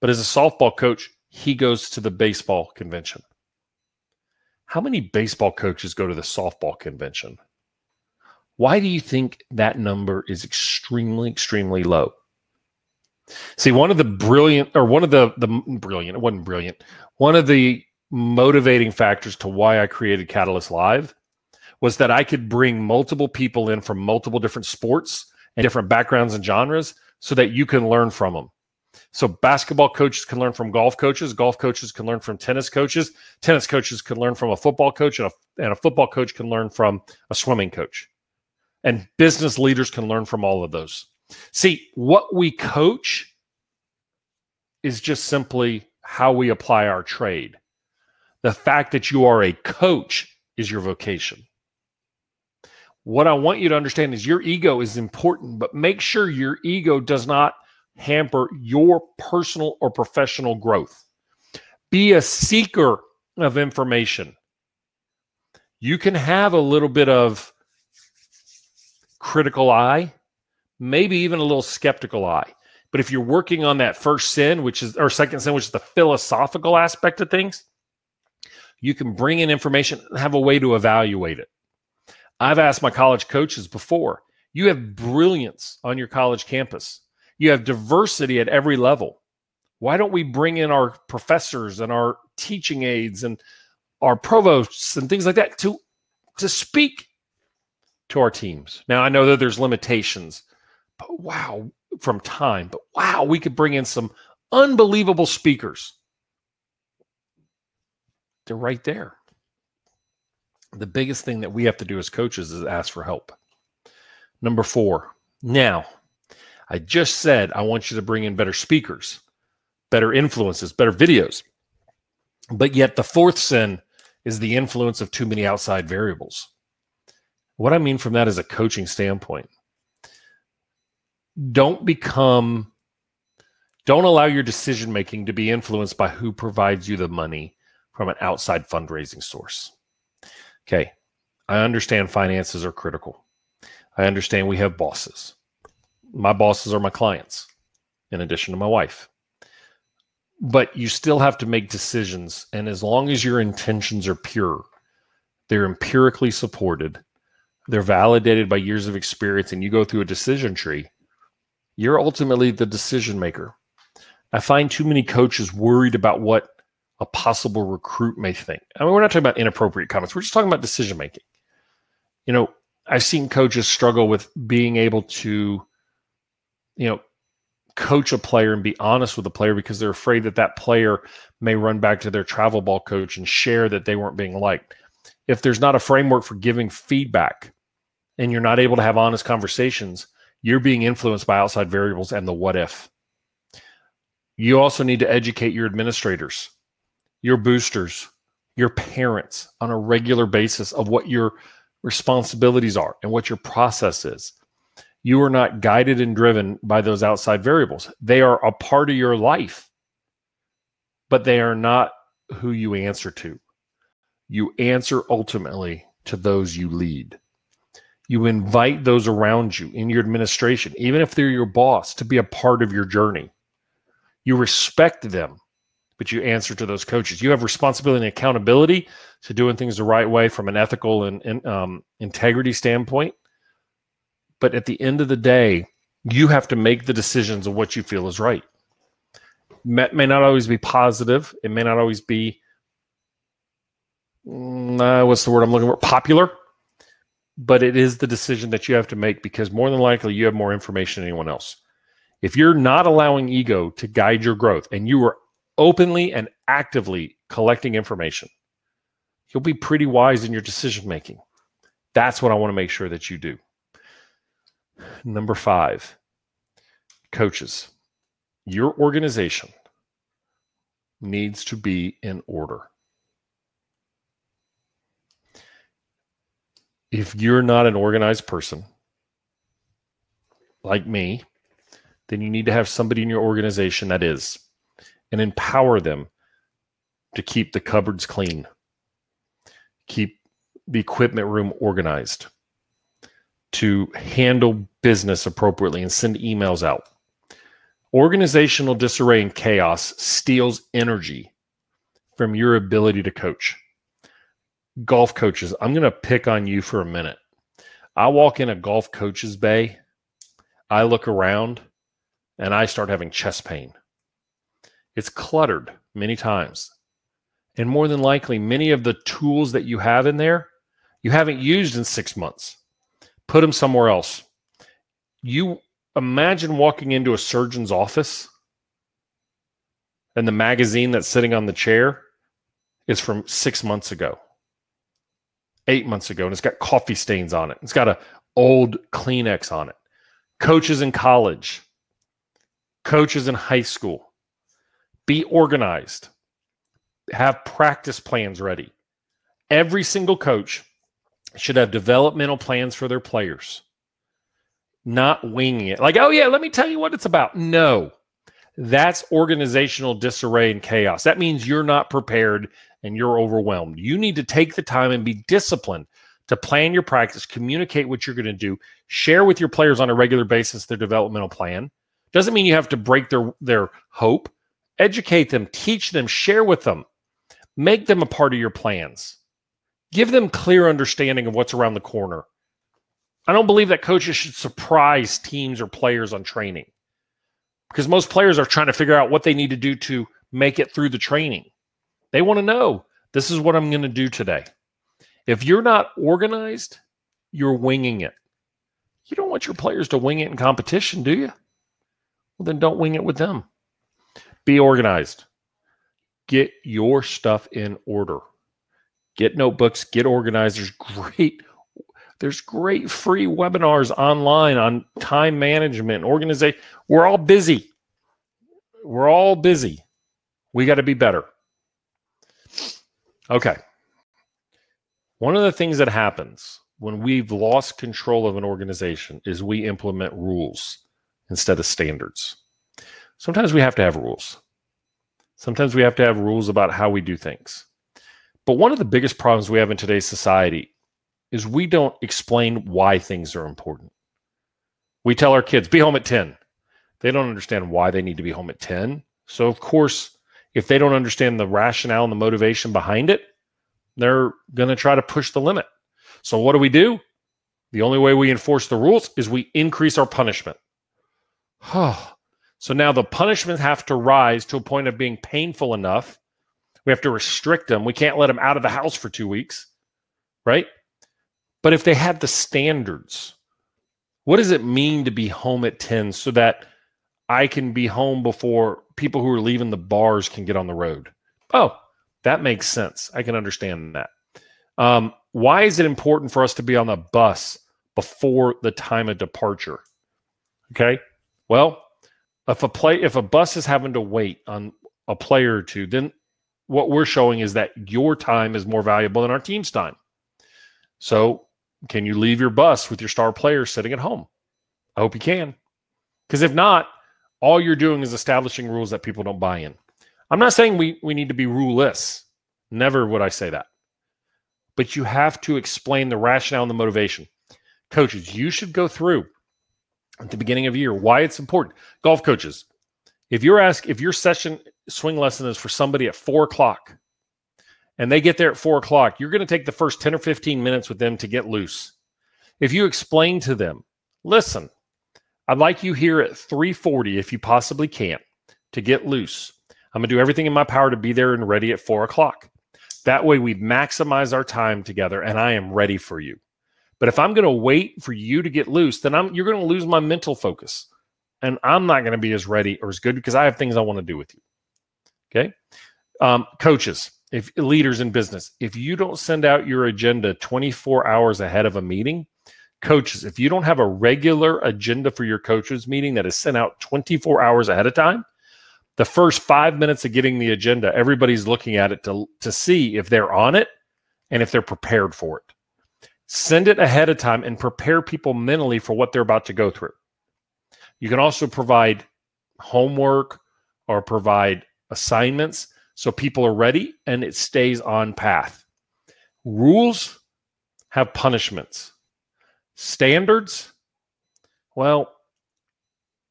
but as a softball coach, he goes to the baseball convention. How many baseball coaches go to the softball convention? Why do you think that number is extremely, extremely low? See, one of the brilliant, or one of the the brilliant, it wasn't brilliant. One of the motivating factors to why I created Catalyst Live was that I could bring multiple people in from multiple different sports and different backgrounds and genres, so that you can learn from them. So basketball coaches can learn from golf coaches. Golf coaches can learn from tennis coaches. Tennis coaches can learn from a football coach, and a, and a football coach can learn from a swimming coach. And business leaders can learn from all of those. See, what we coach is just simply how we apply our trade. The fact that you are a coach is your vocation. What I want you to understand is your ego is important, but make sure your ego does not hamper your personal or professional growth. Be a seeker of information. You can have a little bit of critical eye, maybe even a little skeptical eye. But if you're working on that first sin, which is or second sin, which is the philosophical aspect of things, you can bring in information and have a way to evaluate it. I've asked my college coaches before, you have brilliance on your college campus. You have diversity at every level. Why don't we bring in our professors and our teaching aides and our provosts and things like that to to speak to our teams? Now I know that there's limitations, but wow, from time, but wow, we could bring in some unbelievable speakers. They're right there. The biggest thing that we have to do as coaches is ask for help. Number four, now I just said I want you to bring in better speakers, better influences, better videos. But yet the fourth sin is the influence of too many outside variables. What I mean from that is a coaching standpoint. Don't become don't allow your decision making to be influenced by who provides you the money from an outside fundraising source. Okay, I understand finances are critical. I understand we have bosses my bosses are my clients, in addition to my wife. But you still have to make decisions. And as long as your intentions are pure, they're empirically supported, they're validated by years of experience, and you go through a decision tree, you're ultimately the decision maker. I find too many coaches worried about what a possible recruit may think. I mean, we're not talking about inappropriate comments, we're just talking about decision making. You know, I've seen coaches struggle with being able to you know, coach a player and be honest with the player because they're afraid that that player may run back to their travel ball coach and share that they weren't being liked. If there's not a framework for giving feedback and you're not able to have honest conversations, you're being influenced by outside variables and the what if. You also need to educate your administrators, your boosters, your parents on a regular basis of what your responsibilities are and what your process is you are not guided and driven by those outside variables. They are a part of your life, but they are not who you answer to. You answer ultimately to those you lead. You invite those around you in your administration, even if they're your boss, to be a part of your journey. You respect them, but you answer to those coaches. You have responsibility and accountability to doing things the right way from an ethical and, and um, integrity standpoint but at the end of the day, you have to make the decisions of what you feel is right. It may not always be positive. It may not always be, mm, uh, what's the word I'm looking for? Popular. But it is the decision that you have to make because more than likely you have more information than anyone else. If you're not allowing ego to guide your growth and you are openly and actively collecting information, you'll be pretty wise in your decision making. That's what I want to make sure that you do. Number five, coaches. Your organization needs to be in order. If you're not an organized person like me, then you need to have somebody in your organization that is and empower them to keep the cupboards clean, keep the equipment room organized, to handle business appropriately and send emails out. Organizational disarray and chaos steals energy from your ability to coach. golf coaches, I'm going to pick on you for a minute. I walk in a golf coach's bay, I look around, and I start having chest pain. It's cluttered many times. And more than likely, many of the tools that you have in there, you haven't used in six months. Put them somewhere else. You imagine walking into a surgeon's office and the magazine that's sitting on the chair is from six months ago, eight months ago, and it's got coffee stains on it. It's got a old Kleenex on it. Coaches in college, coaches in high school, be organized. Have practice plans ready. Every single coach should have developmental plans for their players, not winging it. Like, oh, yeah, let me tell you what it's about. No, that's organizational disarray and chaos. That means you're not prepared and you're overwhelmed. You need to take the time and be disciplined to plan your practice, communicate what you're going to do, share with your players on a regular basis their developmental plan. Doesn't mean you have to break their their hope. Educate them, teach them, share with them. Make them a part of your plans. Give them clear understanding of what's around the corner. I don't believe that coaches should surprise teams or players on training because most players are trying to figure out what they need to do to make it through the training. They want to know this is what I'm going to do today. If you're not organized, you're winging it. You don't want your players to wing it in competition, do you? Well, then don't wing it with them. Be organized. Get your stuff in order. Get notebooks, get organized. There's great there's great free webinars online on time management, organization. We're all busy. We're all busy. We got to be better. Okay. One of the things that happens when we've lost control of an organization is we implement rules instead of standards. Sometimes we have to have rules. Sometimes we have to have rules about how we do things. But one of the biggest problems we have in today's society is we don't explain why things are important. We tell our kids, be home at 10. They don't understand why they need to be home at 10. So, of course, if they don't understand the rationale and the motivation behind it, they're going to try to push the limit. So, what do we do? The only way we enforce the rules is we increase our punishment. so now the punishments have to rise to a point of being painful enough we have to restrict them. We can't let them out of the house for two weeks, right? But if they had the standards, what does it mean to be home at 10 so that I can be home before people who are leaving the bars can get on the road? Oh, that makes sense. I can understand that. Um, why is it important for us to be on the bus before the time of departure? Okay. Well, if a play if a bus is having to wait on a player or two, then what we're showing is that your time is more valuable than our team's time. So, can you leave your bus with your star players sitting at home? I hope you can. Because if not, all you're doing is establishing rules that people don't buy in. I'm not saying we, we need to be ruleless. Never would I say that. But you have to explain the rationale and the motivation. Coaches, you should go through at the beginning of the year why it's important. Golf coaches, if you're asked if your session swing lesson is for somebody at four o'clock and they get there at four o'clock, you're going to take the first 10 or 15 minutes with them to get loose. If you explain to them, listen, I'd like you here at 340 if you possibly can to get loose. I'm going to do everything in my power to be there and ready at four o'clock. That way we maximize our time together and I am ready for you. But if I'm going to wait for you to get loose, then I'm you're going to lose my mental focus. And I'm not going to be as ready or as good because I have things I want to do with you. Okay. Um, coaches, if leaders in business, if you don't send out your agenda 24 hours ahead of a meeting, coaches, if you don't have a regular agenda for your coaches meeting that is sent out 24 hours ahead of time, the first five minutes of getting the agenda, everybody's looking at it to, to see if they're on it and if they're prepared for it. Send it ahead of time and prepare people mentally for what they're about to go through. You can also provide homework or provide assignments so people are ready and it stays on path. Rules have punishments. Standards, well,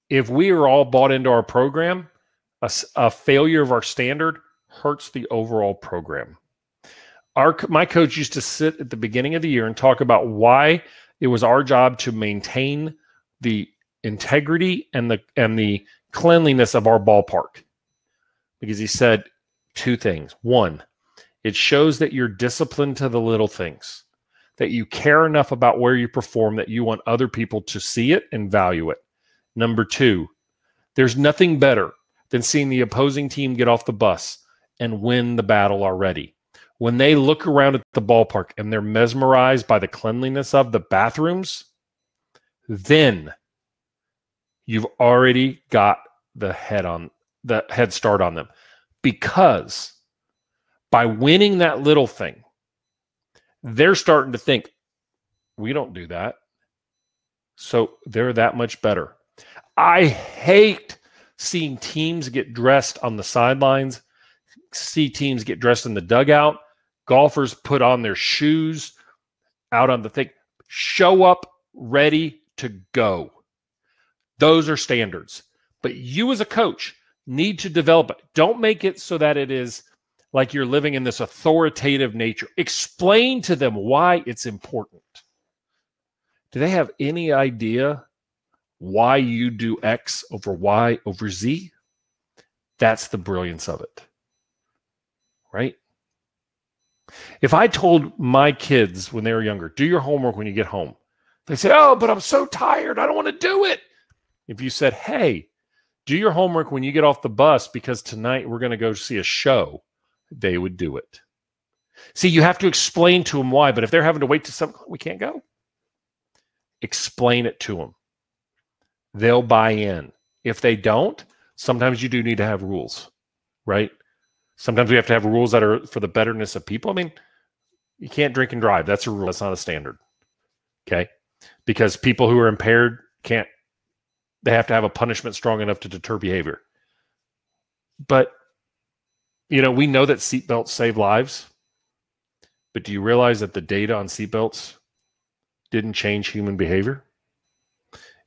if we are all bought into our program, a, a failure of our standard hurts the overall program. our my coach used to sit at the beginning of the year and talk about why it was our job to maintain the integrity and the and the cleanliness of our ballpark because he said two things. One it shows that you're disciplined to the little things that you care enough about where you perform that you want other people to see it and value it. Number two there's nothing better than seeing the opposing team get off the bus and win the battle already. When they look around at the ballpark and they're mesmerized by the cleanliness of the bathrooms, then you've already got the head on the head start on them. Because by winning that little thing, they're starting to think, we don't do that. So they're that much better. I hate seeing teams get dressed on the sidelines, see teams get dressed in the dugout golfers put on their shoes out on the thing, show up ready to go. Those are standards. But you as a coach need to develop it. Don't make it so that it is like you're living in this authoritative nature. Explain to them why it's important. Do they have any idea why you do X over Y over Z? That's the brilliance of it. Right? If I told my kids when they were younger, do your homework when you get home, they say, Oh, but I'm so tired. I don't want to do it. If you said, Hey, do your homework when you get off the bus because tonight we're going to go see a show, they would do it. See, you have to explain to them why, but if they're having to wait to some, we can't go. Explain it to them. They'll buy in. If they don't, sometimes you do need to have rules, right? Sometimes we have to have rules that are for the betterness of people. I mean, you can't drink and drive. That's a rule. That's not a standard. Okay. Because people who are impaired can't, they have to have a punishment strong enough to deter behavior. But, you know, we know that seatbelts save lives. But do you realize that the data on seatbelts didn't change human behavior?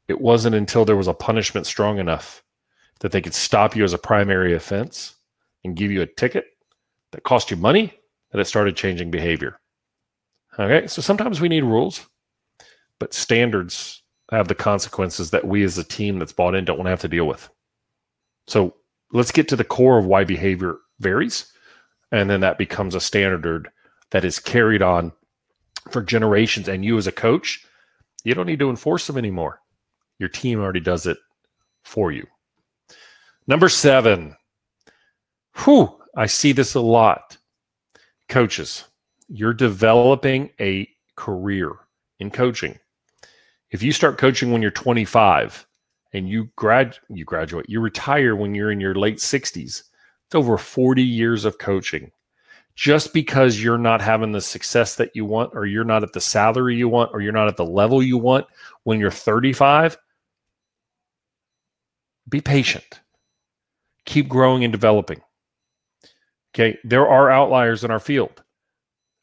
It wasn't until there was a punishment strong enough that they could stop you as a primary offense and give you a ticket that cost you money, that it started changing behavior. Okay, so sometimes we need rules, but standards have the consequences that we as a team that's bought in don't want to have to deal with. So let's get to the core of why behavior varies. And then that becomes a standard that is carried on for generations. And you, as a coach, you don't need to enforce them anymore. Your team already does it for you. Number seven, Whew, I see this a lot. Coaches, you're developing a career in coaching. If you start coaching when you're 25 and you grad you graduate, you retire when you're in your late 60s. It's over 40 years of coaching. Just because you're not having the success that you want or you're not at the salary you want or you're not at the level you want when you're 35, be patient. Keep growing and developing. Okay. There are outliers in our field.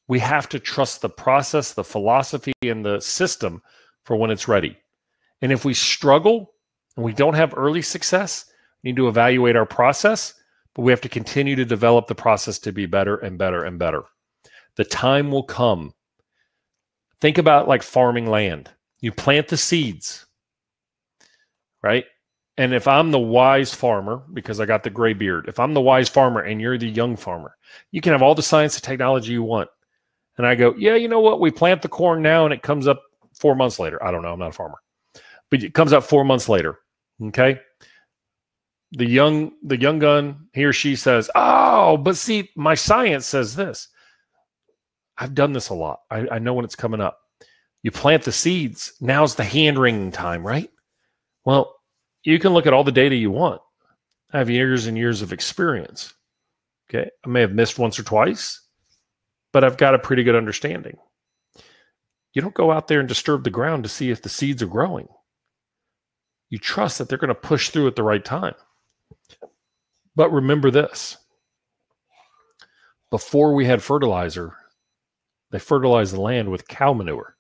We have to trust the process, the philosophy, and the system for when it's ready. And if we struggle and we don't have early success, we need to evaluate our process, but we have to continue to develop the process to be better and better and better. The time will come. Think about like farming land. You plant the seeds, right? And if I'm the wise farmer, because I got the gray beard, if I'm the wise farmer and you're the young farmer, you can have all the science and technology you want. And I go, yeah, you know what? We plant the corn now and it comes up four months later. I don't know. I'm not a farmer, but it comes out four months later. Okay. The young, the young gun, he or she says, oh, but see, my science says this. I've done this a lot. I, I know when it's coming up. You plant the seeds. Now's the hand wringing time, right? Well, you can look at all the data you want. I have years and years of experience. Okay. I may have missed once or twice, but I've got a pretty good understanding. You don't go out there and disturb the ground to see if the seeds are growing. You trust that they're going to push through at the right time. But remember this before we had fertilizer, they fertilized the land with cow manure.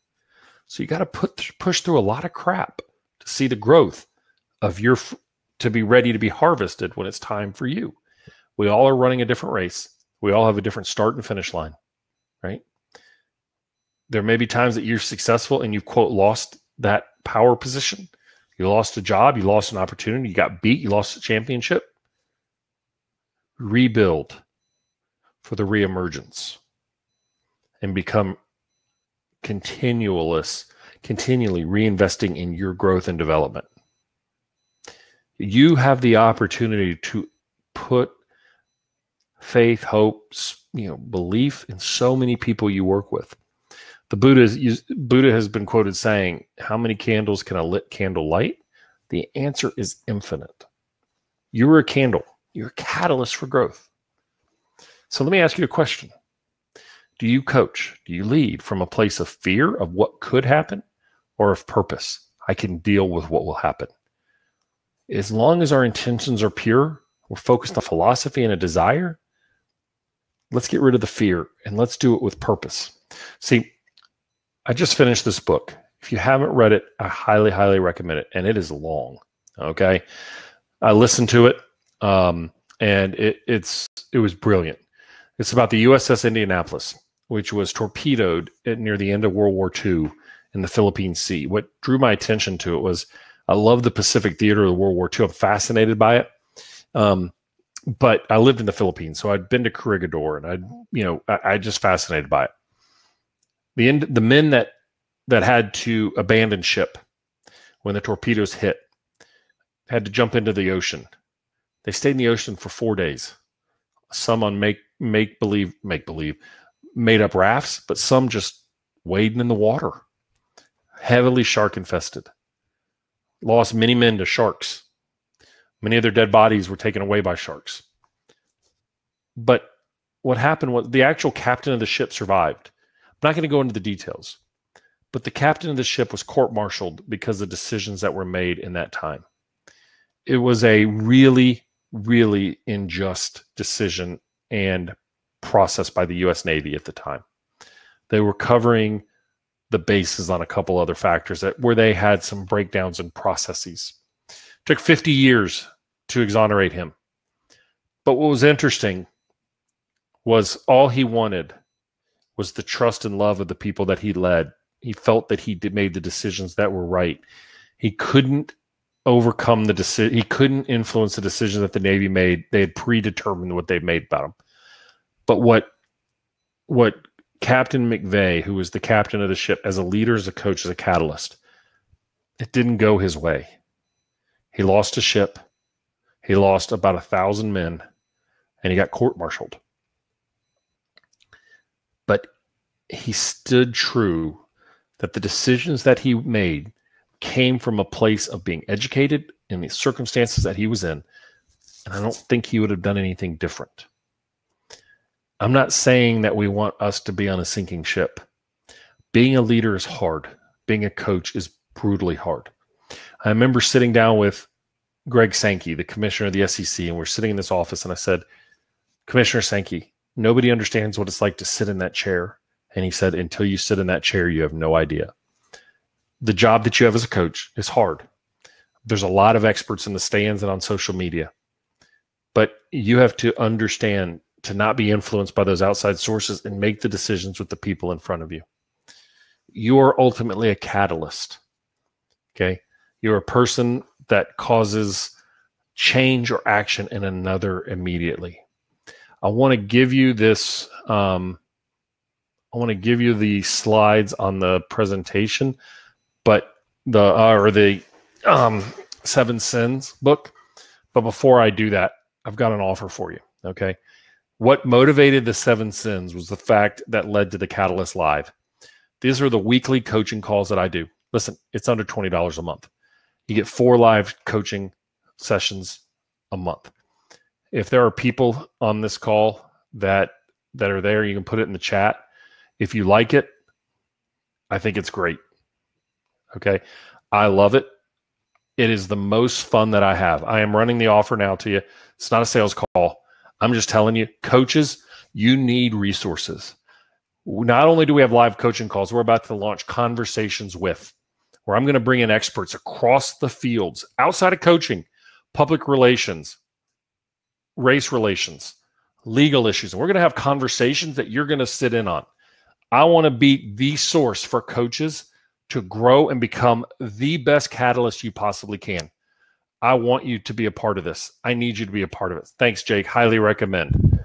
So you got to put push through a lot of crap to see the growth of your to be ready to be harvested when it's time for you. We all are running a different race. We all have a different start and finish line. right? There may be times that you're successful and you quote lost that power position. You lost a job, you lost an opportunity, you got beat, you lost a championship. Rebuild for the reemergence and become continuous, continually reinvesting in your growth and development. You have the opportunity to put faith, hope, you know, belief in so many people you work with. The Buddha Buddha has been quoted saying, "How many candles can a lit candle light?" The answer is infinite. You're a candle. You're a catalyst for growth. So let me ask you a question. Do you coach? Do you lead from a place of fear of what could happen or of purpose? I can deal with what will happen. As long as our intentions are pure, we're focused on philosophy and a desire, let's get rid of the fear and let's do it with purpose. See, I just finished this book. If you haven't read it, I highly, highly recommend it. And it is long. Okay. I listened to it um, and it, it's it was brilliant. It's about the USS Indianapolis, which was torpedoed at, near the end of World War II in the Philippine Sea. What drew my attention to it was I love the Pacific theater of World War II. I'm fascinated by it. Um, but I lived in the Philippines, so I'd been to Corregidor, and I'd you know, I, I just fascinated by it. The end, the men that that had to abandon ship when the torpedoes hit had to jump into the ocean. They stayed in the ocean for four days. Some on make make believe make believe made up rafts, but some just wading in the water, heavily shark infested. Lost many men to sharks Many of their dead bodies were taken away by sharks. But what happened was the actual captain of the ship survived. I'm not going to go into the details, but the captain of the ship was court martialed because of decisions that were made in that time. It was a really, really unjust decision and process by the U.S. Navy at the time. They were covering the bases on a couple other factors that where they had some breakdowns in processes. Took 50 years to exonerate him. But what was interesting was all he wanted was the trust and love of the people that he led. He felt that he did, made the decisions that were right. He couldn't overcome the decision. He couldn't influence the decision that the Navy made. They had predetermined what they made about him. But what what Captain McVay, who was the captain of the ship, as a leader, as a coach, as a catalyst, it didn't go his way. He lost a ship. He lost about a thousand men and he got court martialed. But he stood true that the decisions that he made came from a place of being educated in the circumstances that he was in. And I don't think he would have done anything different. I'm not saying that we want us to be on a sinking ship. Being a leader is hard, being a coach is brutally hard. I remember sitting down with Greg Sankey, the commissioner of the SEC, and we're sitting in this office, and I said, Commissioner Sankey, nobody understands what it's like to sit in that chair. And he said, Until you sit in that chair, you have no idea. The job that you have as a coach is hard. There's a lot of experts in the stands and on social media, but you have to understand to not be influenced by those outside sources and make the decisions with the people in front of you. You are ultimately a catalyst. Okay. You're a person that causes change or action in another immediately. I want to give you this. Um, I want to give you the slides on the presentation, but the uh, or the um, Seven Sins book. But before I do that, I've got an offer for you. Okay. What motivated the Seven Sins was the fact that led to the Catalyst Live. These are the weekly coaching calls that I do. Listen, it's under $20 a month. You get four live coaching sessions a month. If there are people on this call that that are there, you can put it in the chat. If you like it, I think it's great. Okay. I love it. It is the most fun that I have. I am running the offer now to you. It's not a sales call. I'm just telling you, coaches, you need resources. Not only do we have live coaching calls, we're about to launch conversations with where I'm going to bring in experts across the fields outside of coaching, public relations, race relations, legal issues. And we're going to have conversations that you're going to sit in on. I want to be the source for coaches to grow and become the best catalyst you possibly can. I want you to be a part of this. I need you to be a part of it. Thanks, Jake. Highly recommend.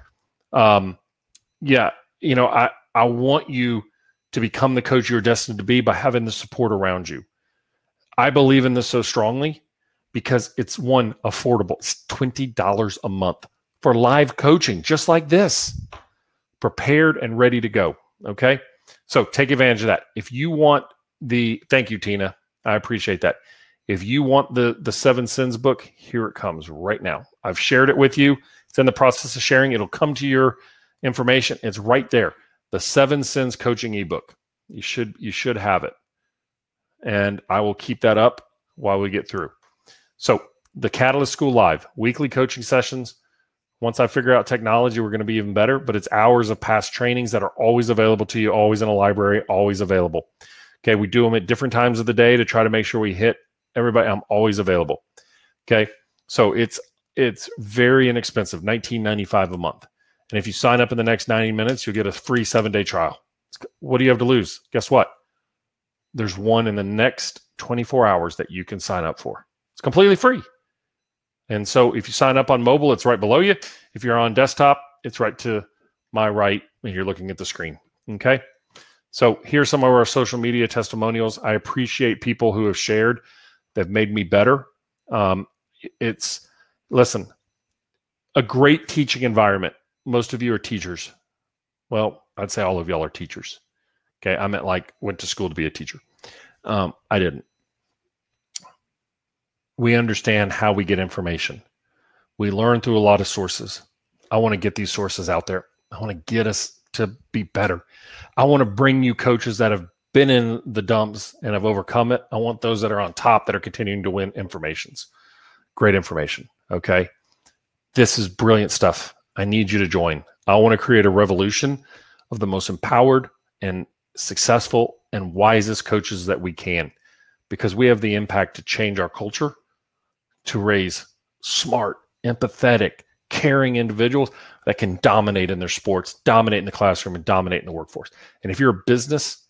Um, yeah, you know, I I want you to become the coach you're destined to be by having the support around you. I believe in this so strongly because it's one affordable. It's $20 a month for live coaching, just like this, prepared and ready to go. Okay. So take advantage of that. If you want the, thank you, Tina. I appreciate that. If you want the the seven sins book, here it comes right now. I've shared it with you. It's in the process of sharing. It'll come to your information. It's right there. The seven sins coaching ebook. You should you should have it. And I will keep that up while we get through. So the Catalyst School Live, weekly coaching sessions. Once I figure out technology, we're going to be even better, but it's hours of past trainings that are always available to you, always in a library, always available. Okay, we do them at different times of the day to try to make sure we hit everybody. I'm always available. Okay, so it's it's very inexpensive, 19.95 a month. And if you sign up in the next 90 minutes, you'll get a free seven day trial. What do you have to lose? Guess what? There's one in the next 24 hours that you can sign up for. It's completely free. And so if you sign up on mobile, it's right below you. If you're on desktop, it's right to my right when you're looking at the screen. Okay. So here's some of our social media testimonials. I appreciate people who have shared. They've made me better. Um, it's listen, a great teaching environment. Most of you are teachers. Well, I'd say all of y'all are teachers. Okay, I meant like went to school to be a teacher. Um, I didn't we understand how we get information. We learn through a lot of sources. I want to get these sources out there. I want to get us to be better. I want to bring you coaches that have been in the dumps and have overcome it. I want those that are on top that are continuing to win informations. Great information. Okay. This is brilliant stuff. I need you to join. I want to create a revolution of the most empowered and successful and wisest coaches that we can because we have the impact to change our culture to raise smart, empathetic, caring individuals that can dominate in their sports, dominate in the classroom, and dominate in the workforce. And if you're a business,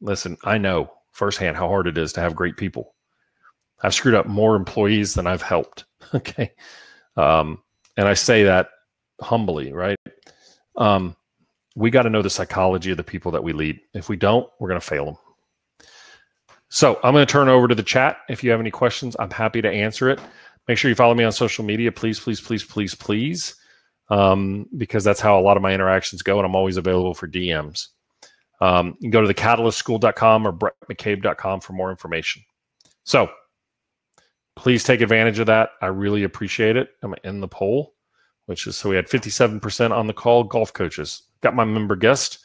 listen, I know firsthand how hard it is to have great people. I've screwed up more employees than I've helped. Okay. Um, and I say that humbly, right? Um, we got to know the psychology of the people that we lead. If we don't, we're going to fail them. So I'm going to turn over to the chat. If you have any questions, I'm happy to answer it. Make sure you follow me on social media, please, please, please, please, please, um, because that's how a lot of my interactions go, and I'm always available for DMs. Um, you can go to thecatalystschool.com or bhrettmccabe.com for more information. So please take advantage of that. I really appreciate it. I'm going to end the poll, which is so we had 57% on the call golf coaches. Got my member guest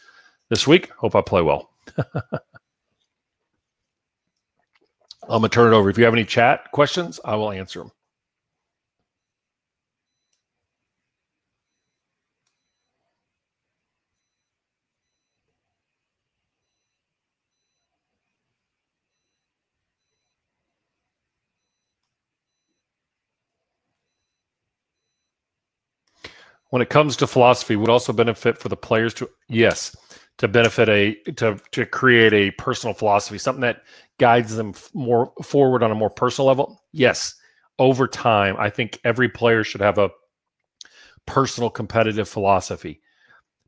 this week. Hope I play well. I'm going to turn it over. If you have any chat questions, I will answer them. When it comes to philosophy, would also benefit for the players to yes, to benefit a to to create a personal philosophy, something that guides them more forward on a more personal level? Yes. Over time, I think every player should have a personal competitive philosophy.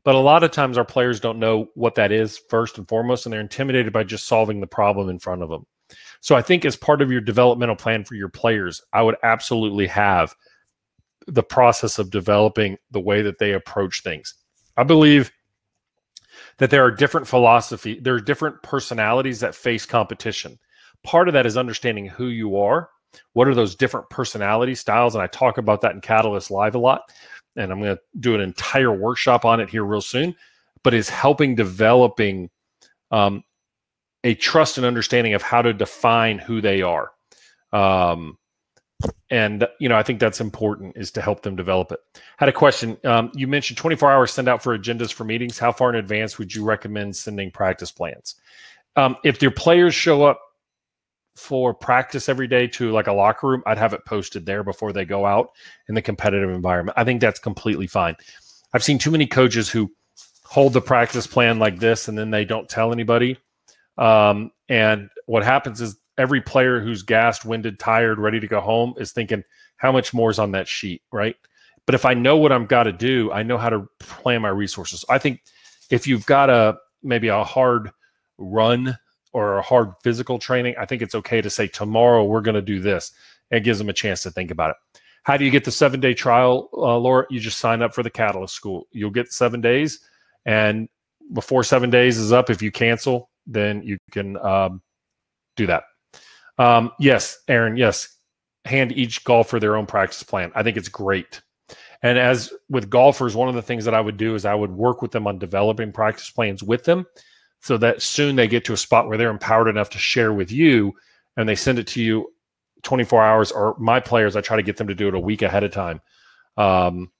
But a lot of times our players don't know what that is first and foremost, and they're intimidated by just solving the problem in front of them. So I think as part of your developmental plan for your players, I would absolutely have the process of developing the way that they approach things. I believe that there are different philosophy, there are different personalities that face competition. Part of that is understanding who you are. What are those different personality styles? And I talk about that in Catalyst Live a lot. And I'm going to do an entire workshop on it here real soon. But is helping developing um, a trust and understanding of how to define who they are. Um, and you know i think that's important is to help them develop it. Had a question. Um, you mentioned 24 hours send out for agendas for meetings. How far in advance would you recommend sending practice plans? Um, if your players show up for practice every day to like a locker room i'd have it posted there before they go out in the competitive environment. I think that's completely fine. I've seen too many coaches who hold the practice plan like this and then they don't tell anybody. Um, and what happens is every player who's gassed, winded, tired, ready to go home is thinking, how much more is on that sheet, right? But if I know what I'm got to do, I know how to plan my resources. I think if you've got a maybe a hard run or a hard physical training, I think it's okay to say tomorrow we're going to do this. It gives them a chance to think about it. How do you get the seven day trial, uh, Laura? You just sign up for the Catalyst School. You'll get seven days, and before seven days is up, if you cancel, then you can um, do that. Um, yes, Aaron. Yes, hand each golfer their own practice plan. I think it's great. And as with golfers, one of the things that I would do is I would work with them on developing practice plans with them so that soon they get to a spot where they're empowered enough to share with you and they send it to you 24 hours or my players i try to get them to do it a week ahead of time um,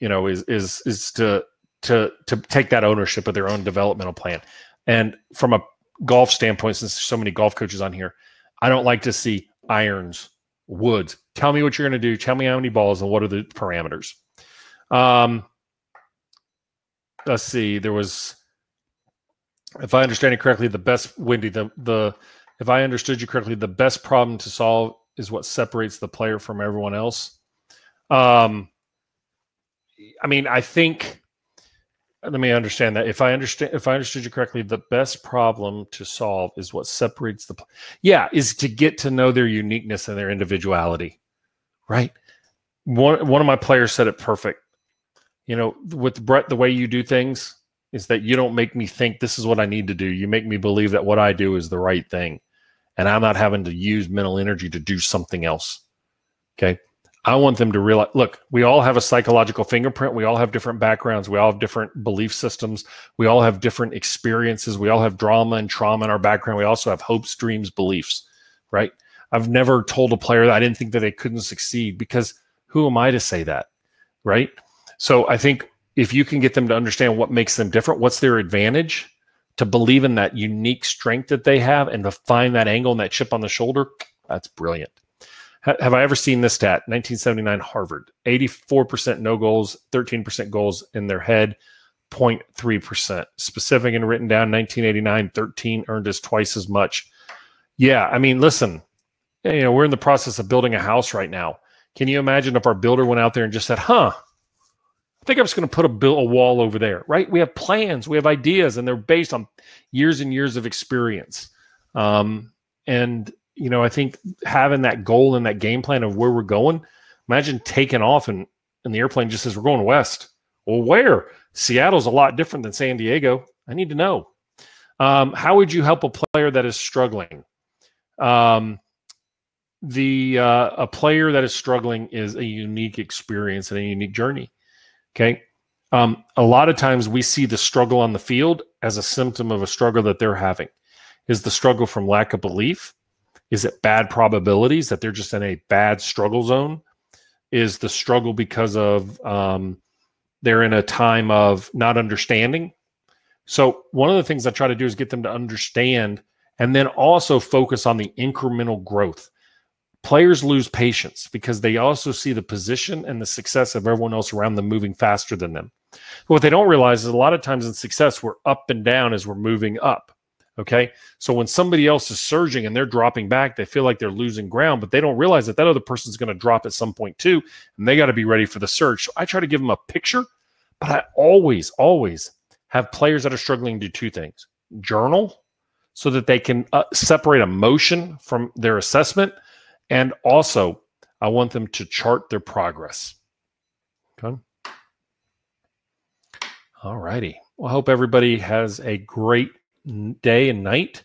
you know is is is to to to take that ownership of their own developmental plan and from a golf standpoint since there's so many golf coaches on here i don't like to see irons woods tell me what you're going to do tell me how many balls and what are the parameters um let's see there was if i understand it correctly the best wendy the the if I understood you correctly, the best problem to solve is what separates the player from everyone else. Um, I mean, I think. Let me understand that. If I understand, if I understood you correctly, the best problem to solve is what separates the. Yeah, is to get to know their uniqueness and their individuality, right? One one of my players said it perfect. You know, with Bhrett, the way you do things, is that you don't make me think this is what I need to do. You make me believe that what I do is the right thing. And I'm not having to use mental energy to do something else. Okay. I want them to realize look, we all have a psychological fingerprint. We all have different backgrounds. We all have different belief systems. We all have different experiences. We all have drama and trauma in our background. We also have hopes, dreams, beliefs, right? I've never told a player that I didn't think that they couldn't succeed because who am I to say that? Right. So I think if you can get them to understand what makes them different, what's their advantage, to believe in that unique strength that they have and to find that angle and that chip on the shoulder, that's brilliant. Have I ever seen this stat? 1979 Harvard, 84% no goals, 13% goals in their head, 0.3%. Specific and written down 1989, 13 earned us twice as much. Yeah, I mean, listen, you know, we're in the process of building a house right now. Can you imagine if our builder went out there and just said, huh, I think I'm just going to put a, bill, a wall over there, right? We have plans, we have ideas, and they're based on years and years of experience. Um, and you know, I think having that goal and that game plan of where we're going. Imagine taking off and and the airplane just says we're going west. Well, where? Seattle's a lot different than San Diego. I need to know. Um, how would you help a player that is struggling? Um, the uh, a player that is struggling is a unique experience and a unique journey. Okay. Um, a lot of times we see the struggle on the field as a symptom of a struggle that they're having. Is the struggle from lack of belief? Is it bad probabilities that they're just in a bad struggle zone? Is the struggle because of um, they're in a time of not understanding? So, one of the things I try to do is get them to understand and then also focus on the incremental growth players lose patience because they also see the position and the success of everyone else around them moving faster than them. But What they don't realize is a lot of times in success, we're up and down as we're moving up. Okay. So when somebody else is surging and they're dropping back, they feel like they're losing ground, but they don't realize that that other person's going to drop at some point too. And they got to be ready for the surge. So I try to give them a picture, but I always, always have players that are struggling do two things journal so that they can uh, separate emotion from their assessment and also, I want them to chart their progress. Okay. All righty. Well, I hope everybody has a great day and night.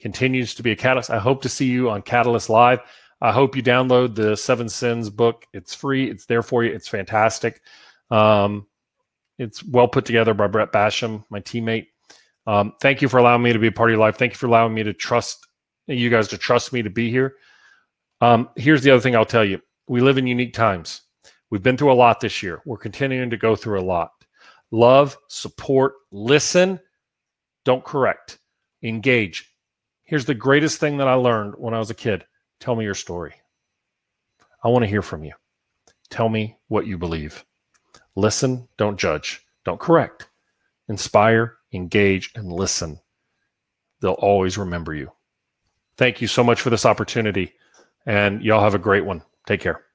Continues to be a catalyst. I hope to see you on Catalyst Live. I hope you download the Seven Sins book. It's free. It's there for you. It's fantastic. Um, it's well put together by Brett Basham, my teammate. Um, thank you for allowing me to be a part of your life. Thank you for allowing me to trust you guys to trust me to be here. Um, here's the other thing I'll tell you we live in unique times. We've been through a lot this year. We're continuing to go through a lot. Love, support, listen, don't correct, engage. Here's the greatest thing that I learned when I was a kid tell me your story. I want to hear from you. Tell me what you believe. Listen, don't judge, don't correct. inspire, engage, and listen, they'll always remember you. Thank you so much for this opportunity. And y'all have a great one. Take care.